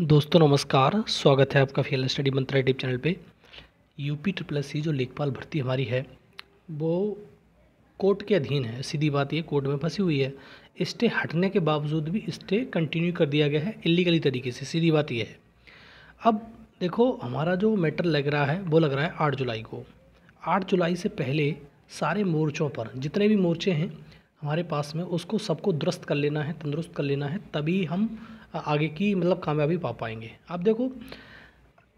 दोस्तों, नमस्कार। स्वागत है आपका feel study Mantra YouTube channel पे। यूपी ट्रिपल सी जो लेखपाल भर्ती हमारी है, वो कोर्ट के अधीन है। सीधी बात ये, कोर्ट में फंसी हुई है। स्टे हटने के बावजूद भी स्टे कंटिन्यू कर दिया गया है इलीगली तरीके से। सीधी बात ये है। अब देखो, हमारा जो मैटर लग रहा है, वो लग रहा है आठ जुलाई को। आठ जुलाई से पहले सारे मोर्चों पर, जितने भी मोर्चे हैं, हमारे पास में उसको सबको दुरुस्त कर लेना है, तंदुरुस्त कर लेना है, तभी हम आगे की मतलब कामयाबी पा पाएँगे। अब देखो,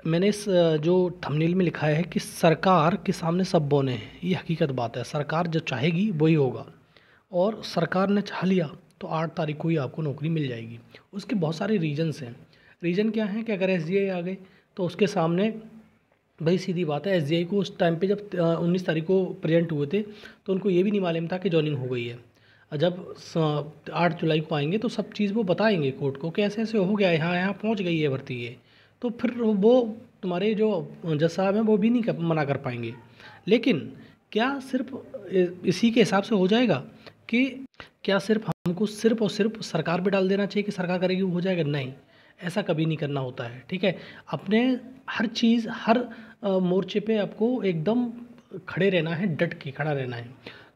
मैंने इस जो थंबनेल में लिखा है कि सरकार के सामने सब बोने हैं, ये हकीकत बात है। सरकार जो चाहेगी, वही होगा। और सरकार ने चाह लिया तो आठ तारीख को ही आपको नौकरी मिल जाएगी। उसके बहुत सारे रीजन्स हैं। रीज़न क्या है कि अगर एस आ गए तो उसके सामने, भाई सीधी बात है एसजीआई को उस टाइम पे जब उन्नीस तारीख को प्रेजेंट हुए थे तो उनको ये भी नहीं मालूम था कि जॉइनिंग हो गई है। जब आठ जुलाई को आएँगे तो सब चीज़ वो बताएँगे कोर्ट को कि ऐसे ऐसे हो गया यहाँ यहाँ पहुँच गई है भर्ती ये। तो फिर वो तुम्हारे जो जज साहब हैं वो भी नहीं कर, मना कर पाएँगे। लेकिन क्या सिर्फ़ इसी के हिसाब से हो जाएगा कि क्या सिर्फ़ हमको सिर्फ़ और सिर्फ़ सरकार पे डाल देना चाहिए कि सरकार करेगी वो हो जाएगा? नहीं। ऐसा कभी नहीं करना होता है ठीक है? अपने हर चीज़ हर मोर्चे पे आपको एकदम खड़े रहना है डट के खड़ा रहना है।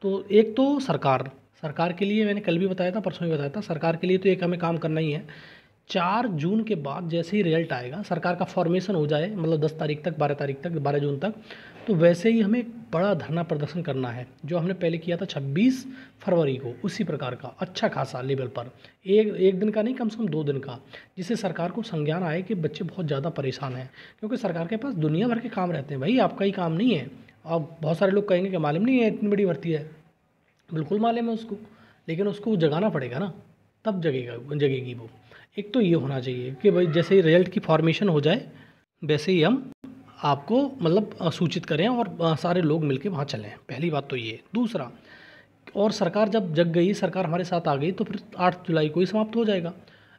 तो एक तो सरकार सरकार के लिए, मैंने कल भी बताया था, परसों भी बताया था, सरकार के लिए तो एक हमें काम करना ही है। चार जून के बाद जैसे ही रिज़ल्ट आएगा, सरकार का फॉर्मेशन हो जाए मतलब दस तारीख तक, बारह तारीख तक, बारह जून तक तो वैसे ही हमें बड़ा धरना प्रदर्शन करना है, जो हमने पहले किया था छब्बीस फरवरी को, उसी प्रकार का अच्छा खासा लेवल पर। एक एक दिन का नहीं, कम से कम दो दिन का, जिससे सरकार को संज्ञान आए कि बच्चे बहुत ज़्यादा परेशान हैं, क्योंकि सरकार के पास दुनिया भर के काम रहते हैं, भाई, आपका ही काम नहीं है। अब बहुत सारे लोग कहेंगे कि मालूम नहीं है, इतनी बड़ी भर्ती है। बिल्कुल मालूम है उसको। लेकिन उसको जगाना पड़ेगा ना। तब जगेगा, जगेगी वो। एक तो ये होना चाहिए कि भाई जैसे ही रिज़ल्ट की फॉर्मेशन हो जाए, वैसे ही हम आपको मतलब सूचित करें और सारे लोग मिलके वहाँ चलें। पहली बात तो ये। दूसरा, और सरकार जब जग गई, सरकार हमारे साथ आ गई तो फिर आठ जुलाई को ही समाप्त हो जाएगा।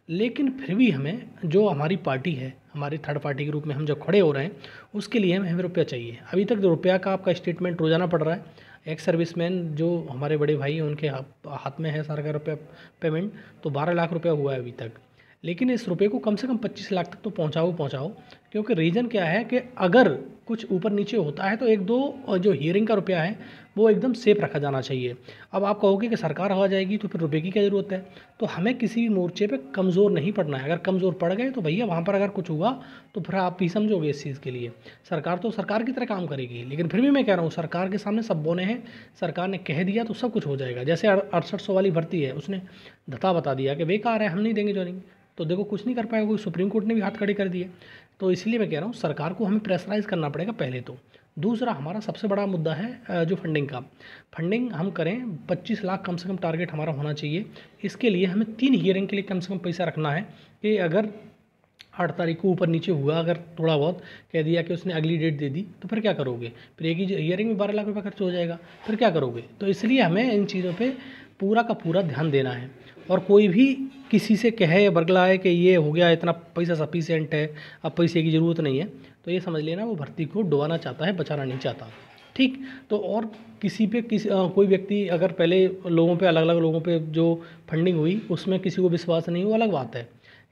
लेकिन फिर भी हमें, जो हमारी पार्टी है हमारी थर्ड पार्टी के रूप में हम जब खड़े हो रहे हैं, उसके लिए हमें रुपया चाहिए। अभी तक रुपया का आपका स्टेटमेंट रोज़ाना पड़ रहा है एक सर्विसमैन जो हमारे बड़े भाई हैं, उनके हाथ में है सारा का रुपया पेमेंट तो बारह लाख रुपया हुआ है अभी तक। लेकिन इस रुपये को कम से कम पच्चीस लाख तक तो पहुँचाओ पहुँचाओ। क्योंकि रीज़न क्या है कि अगर कुछ ऊपर नीचे होता है तो एक दो जो हियरिंग का रुपया है, वो एकदम सेफ़ रखा जाना चाहिए। अब आप कहोगे कि सरकार आ जाएगी तो फिर रुपये की क्या ज़रूरत है? तो हमें किसी भी मोर्चे पे कमज़ोर नहीं पड़ना है। अगर कमज़ोर पड़ गए तो भैया वहाँ पर अगर कुछ हुआ तो फिर आप ही समझोगे इस चीज़ के लिए। सरकार तो सरकार की तरह काम करेगी, लेकिन फिर भी मैं कह रहा हूँ, सरकार के सामने सब बोने हैं, सरकार ने कह दिया तो सब कुछ हो जाएगा। जैसे अड़सठ सौ वाली भर्ती है, उसने धता बता दिया कि बेकार है, हम नहीं देंगे ज्वाइनिंग। तो देखो कुछ नहीं कर पाएगा, कोई सुप्रीम कोर्ट ने भी हाथ खड़े कर दिए। तो इसलिए मैं कह रहा हूँ, सरकार को हमें प्रेसराइज करना पड़ेगा पहले तो। दूसरा, हमारा सबसे बड़ा मुद्दा है जो फंडिंग का। फंडिंग हम करें 25 लाख कम से कम टारगेट हमारा होना चाहिए। इसके लिए हमें तीन हियरिंग के लिए कम से कम पैसा रखना है कि अगर आठ तारीख को ऊपर नीचे हुआ अगर थोड़ा बहुत कह दिया कि उसने अगली डेट दे दी तो फिर क्या करोगे? फिर एक ही हियरिंग में बारह लाख रुपये खर्च हो जाएगा फिर क्या करोगे? तो इसलिए हमें इन चीज़ों पर पूरा का पूरा ध्यान देना है। और कोई भी किसी से कहे बरगलाए कि ये हो गया इतना पैसा सफिशेंट है अब पैसे की ज़रूरत नहीं है तो ये समझ लेना वो भर्ती को डुबाना चाहता है बचाना नहीं चाहता। ठीक? तो और किसी पे किसी आ, कोई व्यक्ति अगर पहले लोगों पे अलग अलग लोगों पे जो फंडिंग हुई उसमें किसी को विश्वास नहीं हुआ अलग बात है।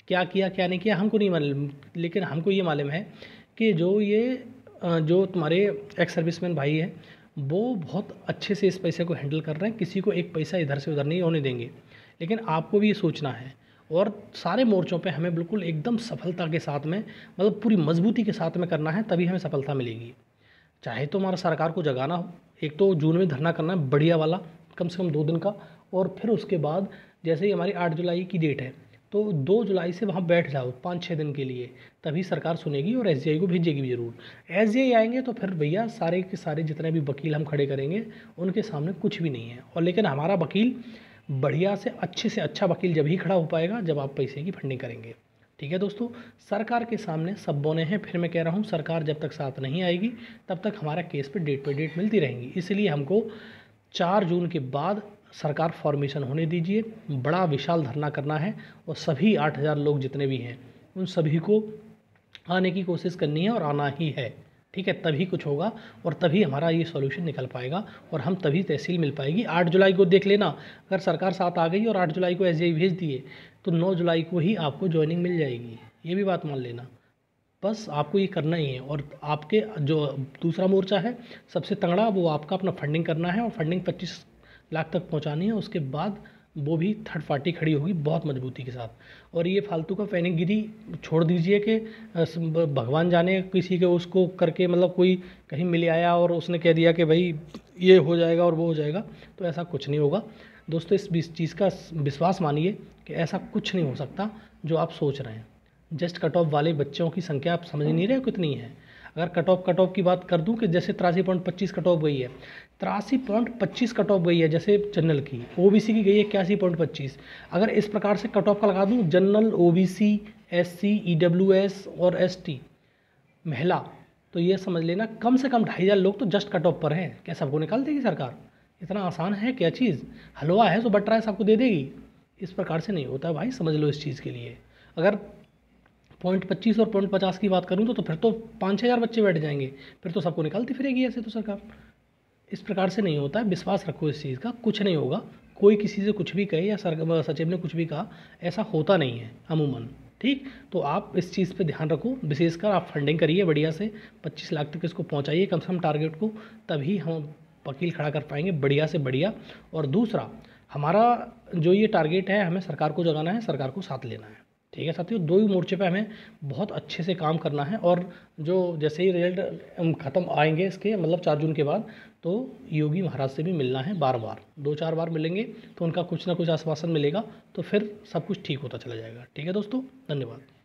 क्या किया, क्या नहीं किया, हमको नहीं मालूम। लेकिन हमको ये मालूम है कि जो ये जो तुम्हारे एक्स सर्विसमैन भाई है, वो बहुत अच्छे से इस पैसे को हैंडल कर रहे हैं। किसी को एक पैसा इधर से उधर नहीं होने देंगे। लेकिन आपको भी ये सोचना है। और सारे मोर्चों पे हमें बिल्कुल एकदम सफलता के साथ में मतलब पूरी मजबूती के साथ में करना है, तभी हमें सफलता मिलेगी। चाहे तो हमारा सरकार को जगाना हो। एक तो जून में धरना करना है, बढ़िया वाला, कम से कम दो दिन का। और फिर उसके बाद, जैसे ही हमारी आठ जुलाई की डेट है तो दो जुलाई से वहाँ बैठ जाओ, पाँच छः दिन के लिए। तभी सरकार सुनेगी और एस को भेजेगी भी ज़रूर। एस आएँगे तो फिर भैया सारे के सारे जितने भी वकील हम खड़े करेंगे, उनके सामने कुछ भी नहीं है। और लेकिन हमारा वकील बढ़िया से, अच्छे से अच्छा वकील जब ही खड़ा हो पाएगा, जब आप पैसे की फंडिंग करेंगे। ठीक है दोस्तों? सरकार के सामने सब बोने हैं, फिर मैं कह रहा हूँ, सरकार जब तक साथ नहीं आएगी, तब तक हमारा केस पे डेट पे डेट मिलती रहेंगी। इसलिए हमको चार जून के बाद सरकार फॉर्मेशन होने दीजिए, बड़ा विशाल धरना करना है और सभी आठ हज़ार लोग जितने भी हैं, उन सभी को आने की कोशिश करनी है और आना ही है। ठीक है, तभी कुछ होगा और तभी हमारा ये सॉल्यूशन निकल पाएगा और हम तभी तहसील मिल पाएगी। आठ जुलाई को देख लेना, अगर सरकार साथ आ गई और आठ जुलाई को एस भेज दिए तो नौ जुलाई को ही आपको ज्वाइनिंग मिल जाएगी। ये भी बात मान लेना। बस आपको ये करना ही है और आपके जो दूसरा मोर्चा है, सबसे तगड़ा वो आपका अपना फंडिंग करना है और फंडिंग पच्चीस लाख तक पहुंचानी है, उसके बाद वो भी थर्ड पार्टी खड़ी होगी बहुत मजबूती के साथ। और ये फालतू का फैनिकगिरी छोड़ दीजिए कि भगवान जाने किसी के उसको करके मतलब कोई कहीं मिल आया और उसने कह दिया कि भाई ये हो जाएगा और वो हो जाएगा तो ऐसा कुछ नहीं होगा। दोस्तों, इस चीज़ का विश्वास मानिए कि ऐसा कुछ नहीं हो सकता जो आप सोच रहे हैं। जस्ट कट ऑफ़ वाले बच्चों की संख्या आप समझ नहीं रहे कितनी है। अगर कट ऑफ़ कट ऑफ़ की बात कर दूँ कि जैसे तिरासी पॉइंट पच्चीस कट ऑफ़ गई है। तिरासी पॉइंट पच्चीस कट ऑफ़ गई है, जैसे जनरल की। ओबीसी की गई है इक्यासी पॉइंट पच्चीस। अगर इस प्रकार से कट ऑफ़ का लगा दूँ जनरल ओबीसी एससी ईडब्ल्यूएस और एसटी महिला तो ये समझ लेना, कम से कम ढाई हज़ार लोग तो जस्ट कट ऑफ़ पर हैं। क्या सबको निकाल देगी सरकार? इतना आसान है क्या चीज़? हलवा है तो बट रहा है, सबको दे देगी। इस प्रकार से नहीं होता भाई, समझ लो इस चीज़ के लिए। अगर पॉइंट पच्चीस और पॉइंट पचास की बात करूँ तो, तो फिर तो पाँच छः हज़ार बच्चे बैठ जाएँगे। फिर तो सबको निकालती फिरेगी ऐसे तो सरकार। इस प्रकार से नहीं होता है। विश्वास रखो इस चीज़ का। कुछ नहीं होगा। कोई किसी से कुछ भी कहे या सर सचिव ने कुछ भी कहा ऐसा होता नहीं है अमूमन। ठीक? तो आप इस चीज़ पे ध्यान रखो। विशेषकर आप फंडिंग करिए बढ़िया से। 25 लाख तक इसको पहुंचाइए कम से कम टारगेट को। तभी हम वकील खड़ा कर पाएँगे बढ़िया से बढ़िया। और दूसरा हमारा जो ये टारगेट है हमें सरकार को जगाना है सरकार को साथ लेना है। ठीक है साथियों? दो ही मोर्चे पे हमें बहुत अच्छे से काम करना है और जो जैसे ही रिज़ल्ट ख़त्म आएँगे इसके मतलब चार जून के बाद तो योगी महाराज से भी मिलना है बार बार दो चार बार मिलेंगे तो उनका कुछ ना कुछ आश्वासन मिलेगा तो फिर सब कुछ ठीक होता चला जाएगा। ठीक है दोस्तों? धन्यवाद।